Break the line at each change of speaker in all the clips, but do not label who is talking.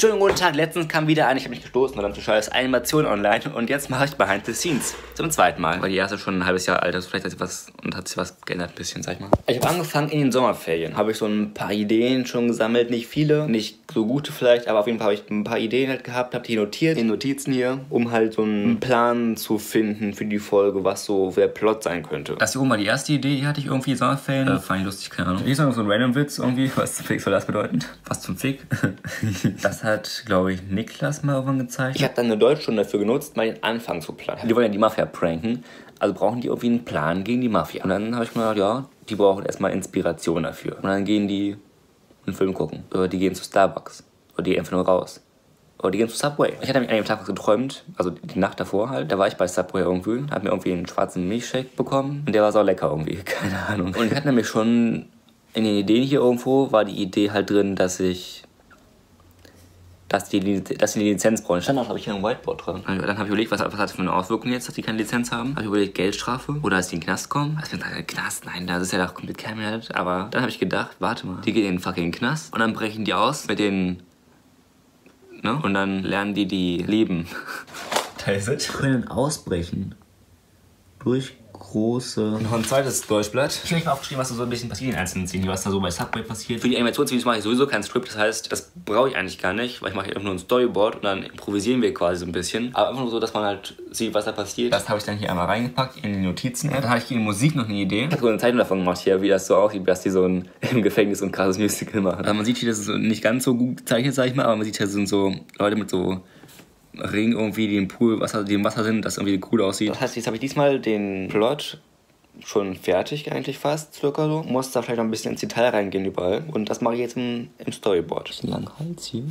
Schönen guten Tag, letztens kam wieder ein, ich habe mich gestoßen, verdammt zu scheiß Animation online. Und jetzt mache ich Behind the Scenes zum zweiten Mal. Weil die erste schon ein halbes Jahr alt ist, vielleicht hat sich was und hat sich was geändert ein bisschen, sag ich mal. Ich habe angefangen in den Sommerferien, habe ich so ein paar Ideen schon gesammelt, nicht viele, nicht so gute vielleicht, aber auf jeden Fall habe ich ein paar Ideen halt gehabt, habe die notiert, in Notizen hier, um halt so einen Plan zu finden für die Folge, was so der Plot sein könnte. Das hier oben war die erste Idee, die hatte ich irgendwie in Sommerferien. Äh, fand ich lustig, keine Ahnung. Hier ist noch so ein random Witz irgendwie, was zum Fick soll das bedeuten? Was zum Fick? das hat, glaube ich, Niklas mal irgendwann gezeigt. Ich habe dann eine Deutschstunde dafür genutzt, mal den Anfang zu planen. Die wollen ja die Mafia pranken, also brauchen die irgendwie einen Plan gegen die Mafia. Und dann habe ich mir gedacht, ja, die brauchen erstmal Inspiration dafür. Und dann gehen die einen Film gucken. Oder die gehen zu Starbucks. Oder die gehen einfach nur raus. Oder die gehen zu Subway. Ich hatte an dem Tag geträumt, also die Nacht davor halt. Da war ich bei Subway irgendwie, hab mir irgendwie einen schwarzen Milchshake bekommen. Und der war so lecker irgendwie, keine Ahnung. Und ich hatte nämlich schon in den Ideen hier irgendwo, war die Idee halt drin, dass ich dass die, dass die Lizenz brauchen. Stand auch, glaube ich, hier ein Whiteboard dran. Dann habe ich überlegt, was, was hat das für eine Auswirkung jetzt, dass die keine Lizenz haben. Habe ich überlegt, Geldstrafe oder dass die in den Knast kommen. Also ich gedacht, Knast, nein, das ist ja doch komplett kernwert. Aber dann habe ich gedacht, warte mal, die gehen in den fucking Knast und dann brechen die aus mit den, ne? Und dann lernen die die leben. Da ist es. Können ausbrechen durch große. Noch ein zweites Deutschblatt. Ich habe mir aufgeschrieben, was da so ein bisschen passiert in einzelnen Szenen, was da so bei Subway passiert. Für die Animationsvideos mache ich sowieso kein Skript, das heißt, das brauche ich eigentlich gar nicht, weil ich mache einfach nur ein Storyboard und dann improvisieren wir quasi so ein bisschen. Aber einfach nur so, dass man halt sieht, was da passiert. Das habe ich dann hier einmal reingepackt in die Notizen. Dann habe ich in die Musik noch eine Idee. Ich habe so eine Zeitung davon gemacht hier, wie das so aussieht, dass die so ein, im Gefängnis so ein krasses Musical machen. Also man sieht hier, das ist nicht ganz so gut gezeichnet, sag ich mal, aber man sieht hier sind so Leute mit so Ring irgendwie, die im Pool, Wasser, die im Wasser sind, das irgendwie cool aussieht. Das heißt, jetzt habe ich diesmal den Plot schon fertig eigentlich fast, circa so. Muss da vielleicht noch ein bisschen ins Detail reingehen überall. Und das mache ich jetzt im, im Storyboard. Ein langen Hals hier.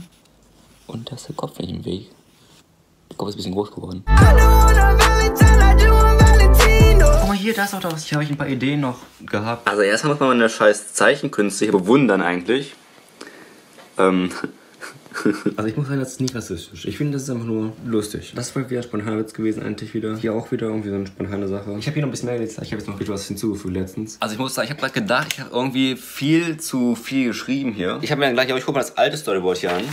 Und da ist der Kopf nicht im Weg. Der Kopf ist ein bisschen groß geworden. Guck mal hier, da ist auch das. Hier habe ich ein paar Ideen noch gehabt. Also erstmal muss man meine scheiß Zeichenkünste hier bewundern eigentlich. Ähm, also ich muss sagen, das ist nicht rassistisch. Ich finde, das ist einfach nur lustig. Das war wieder ein spontaner Witz gewesen eigentlich wieder. Hier auch wieder irgendwie so eine spontane Sache. Ich habe hier noch ein bisschen mehr gelesen. Ich habe jetzt noch etwas hinzugefügt letztens. Also ich muss sagen, ich habe gerade gedacht, ich habe irgendwie viel zu viel geschrieben hier. Ich habe mir dann gleich, aber ich gucke mal das alte Storyboard hier an.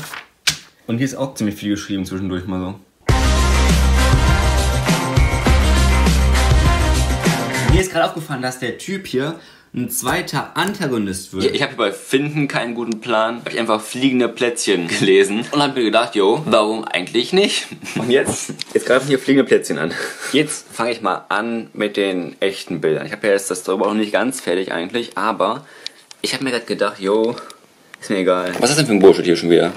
Und hier ist auch ziemlich viel geschrieben zwischendurch mal so. Mir ist gerade aufgefallen, dass der Typ hier ein zweiter Antagonist wird. Ich habe bei Finden keinen guten Plan. Habe ich einfach fliegende Plätzchen gelesen und habe mir gedacht, jo, warum eigentlich nicht? Und jetzt, jetzt greifen hier fliegende Plätzchen an. Jetzt fange ich mal an mit den echten Bildern. Ich habe ja jetzt das darüber noch nicht ganz fertig eigentlich, aber ich habe mir gerade gedacht, jo, ist mir egal. Was ist denn für ein Bullshit hier schon wieder?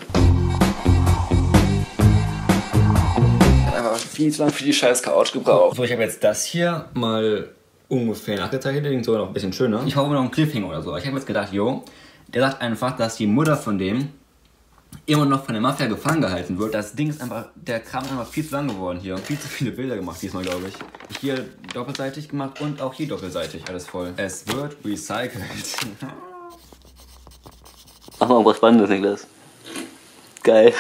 einfach viel zu lange für die scheiß Couch gebraucht. So, ich habe jetzt das hier mal ungefähr nachgezeichnet, sogar noch ein bisschen schöner. Ich hoffe noch einen Cliffhanger oder so. Ich habe jetzt gedacht, jo, der sagt einfach, dass die Mutter von dem immer noch von der Mafia gefangen gehalten wird. Das Ding ist einfach, der Kram ist einfach viel zu lang geworden hier. Viel zu viele Bilder gemacht diesmal, glaube ich. Hier doppelseitig gemacht und auch hier doppelseitig, alles voll. Es wird recycelt. Mach mal irgendwas Spannendes, Niklas. Geil.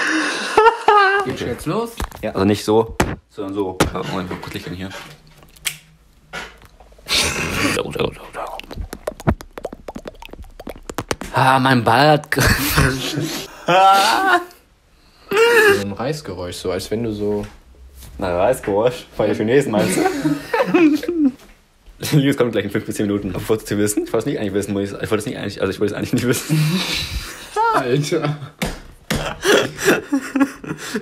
Geht's jetzt los?
Ja, also nicht so, sondern so. Moment, kurz Licht hier. Ah, mein Ball hat.
so ein Reisgeräusch, so als wenn du so.
Na, Reisgeräusch? Von den Chinesen meinst du? Linus kommt gleich in 5 bis 10 Minuten. Wolltest du wissen? Ich wollte es nicht eigentlich wissen. Ich wollte es nicht eigentlich, also ich wollte es eigentlich nicht wissen.
Alter.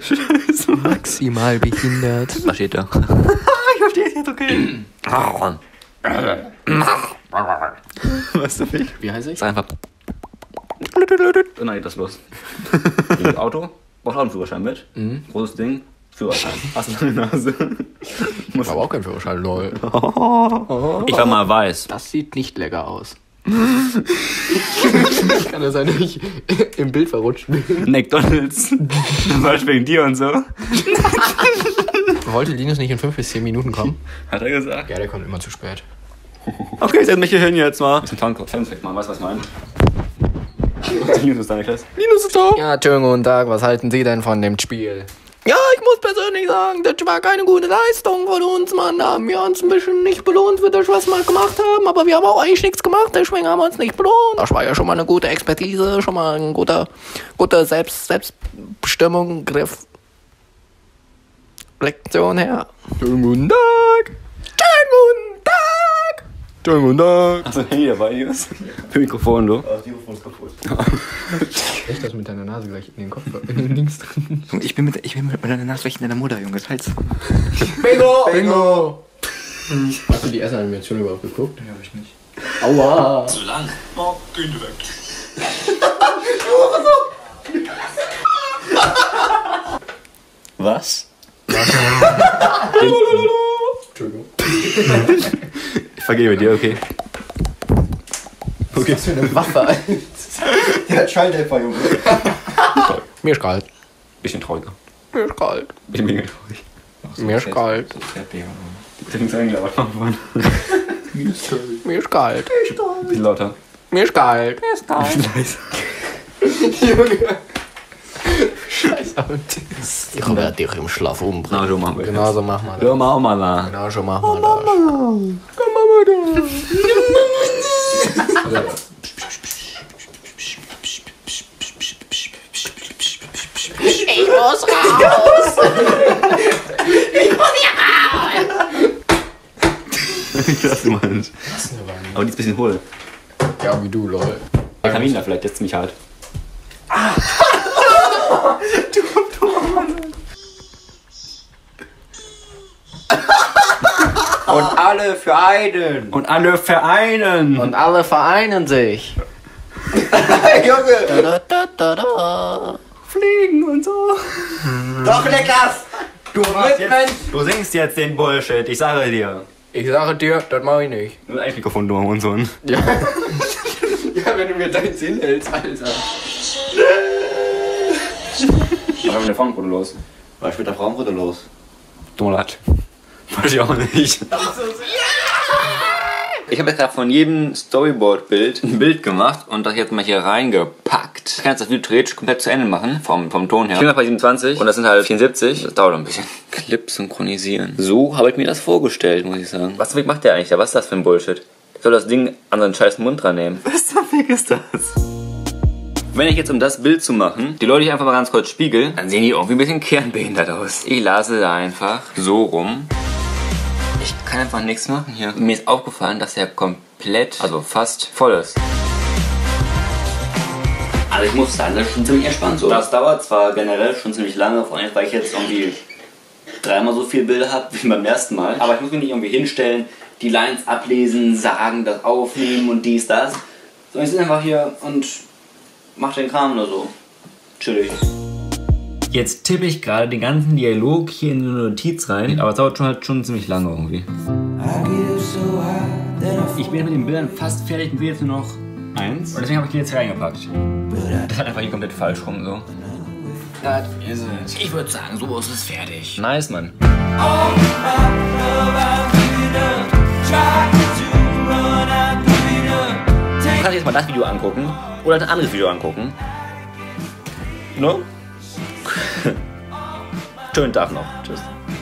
Scheiße.
Maximal behindert.
Was steht da? ich verstehe es jetzt, okay. Was du nicht?
Wie heiße ich?
Sag einfach. Nein, das ist los. Auto? Braucht auch einen Führerschein mit. Mhm. Großes Ding. Führerschein. Hast du eine Nase?
Muss aber auch kein Führerschein, lol.
Ich war mal weiß.
Das sieht nicht lecker aus. Kann ja sein, dass ich im Bild verrutscht bin.
McDonalds. Zum Beispiel wegen dir und so.
Wollte Linus nicht in 5 bis 10 Minuten kommen?
Hat er gesagt?
Ja, der kommt immer zu spät.
Okay, setz mich hier hin jetzt mal. Das ist ein Funfact, man weiß, was ich meine. Linus ist da, Niklas.
Linus ist da. Ja, schönen guten Tag. Was halten Sie denn von dem Spiel? Ja, ich muss persönlich sagen, das war keine gute Leistung von uns, Mann. Da haben wir uns ein bisschen nicht belohnt für das, was wir gemacht haben. Aber wir haben auch eigentlich nichts gemacht, deswegen haben wir uns nicht belohnt. Das war ja schon mal eine gute Expertise, schon mal ein guter, guter Selbst, Selbstbestimmung, Griff. Lektion her. Schönen guten Tag. Schönen guten Tag. Schönen guten Tag.
Ein Handy dabei, Jungs? Für Mikrofon, du.
Das Mikrofon ist kaputt.
Echt, das mit deiner Nase gleich in den Kopf, in den Links drin.
Ich bin mit, ich bin mit meiner Nase in deiner Mutter, Junge. Halt's.
Bingo!
Bingo. Hast du die erste Animation überhaupt geguckt?
Ja, hab ich nicht.
Aua.
Zu lang.
Oh, geh weg.
Was?
Entschuldigung.
Ich vergebe dir, okay.
Okay. Was für eine Waffe, Alter.
Der hat Schalldämpfer, Junge.
Mir ist kalt.
Bisschen trauriger.
Mir ist kalt.
Bisschen mega traurig.
Mir ist kalt.
Die Dings eingelabert von
Mir ist kalt.
Bisschen lauter.
Mir ist kalt. Mir ist kalt. Junge. Scheiß Autist. Ich werde dich im Schlaf umbringen.
Na, so machen wir
Genau so machen wir das.
Ja, mach mal da.
Genau so machen wir das. Ich muss raus.
das du meinst. Aber die ist ein bisschen hohl.
Ja, wie du, lol.
Der Kamin da vielleicht jetzt ziemlich hart.
Und alle für einen.
Und alle vereinen.
Und alle vereinen sich.
Junge!
Da, da, da, da.
fliegen und so.
Doch, Leckers! Du!
Du singst jetzt den Bullshit, ich sage dir.
Ich sage dir, das mache ich nicht.
Nur ein Mikrofon, du und so. ein.
Ja. ja, wenn du mir deinen Sinn hältst, Alter.
Was haben wir der Frauenquote los?
Was ist mit der Frauenbrille los?
Donut. Weiß ich auch nicht. Ich habe jetzt gerade von jedem Storyboard-Bild ein Bild gemacht und das jetzt mal hier reingepackt. Ich kann jetzt das Video theoretisch komplett zu Ende machen, vom, vom Ton her. Ich bin noch bei 27 und das sind halt 74. Das dauert ein bisschen. Clip synchronisieren. So habe ich mir das vorgestellt, muss ich sagen. Was macht der eigentlich da? Was ist das für ein Bullshit? Ich soll das Ding an seinen scheiß Mund dran nehmen. Was zum Fick ist das? Wenn ich jetzt, um das Bild zu machen, die Leute hier einfach mal ganz kurz spiegel, dann sehen die irgendwie ein bisschen kernbehindert aus. Ich lasse da einfach so rum. Ich kann einfach nichts machen hier. Mir ist aufgefallen, dass er komplett, also fast voll ist. Also ich muss sagen, das ist schon ziemlich entspannt so. Das dauert zwar generell schon ziemlich lange, vor allem weil ich jetzt irgendwie dreimal so viele Bilder habe wie beim ersten Mal. Aber ich muss mich nicht irgendwie hinstellen, die Lines ablesen, sagen, das aufnehmen und dies, das. Sondern ich sitze einfach hier und mach den Kram nur so. Chillig. Jetzt tippe ich gerade den ganzen Dialog hier in eine Notiz rein, aber es dauert schon halt schon ziemlich lange irgendwie. Ich bin mit den Bildern fast fertig und will jetzt nur noch eins. Und deswegen habe ich die jetzt reingepackt. Das hat einfach hier komplett falsch rum so. Das ist es. Ich würde sagen, so ist es fertig. Nice, Mann. Du kannst jetzt mal das Video angucken oder ein anderes Video angucken. Ne? Schönen Tag noch. Tschüss.